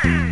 Bye.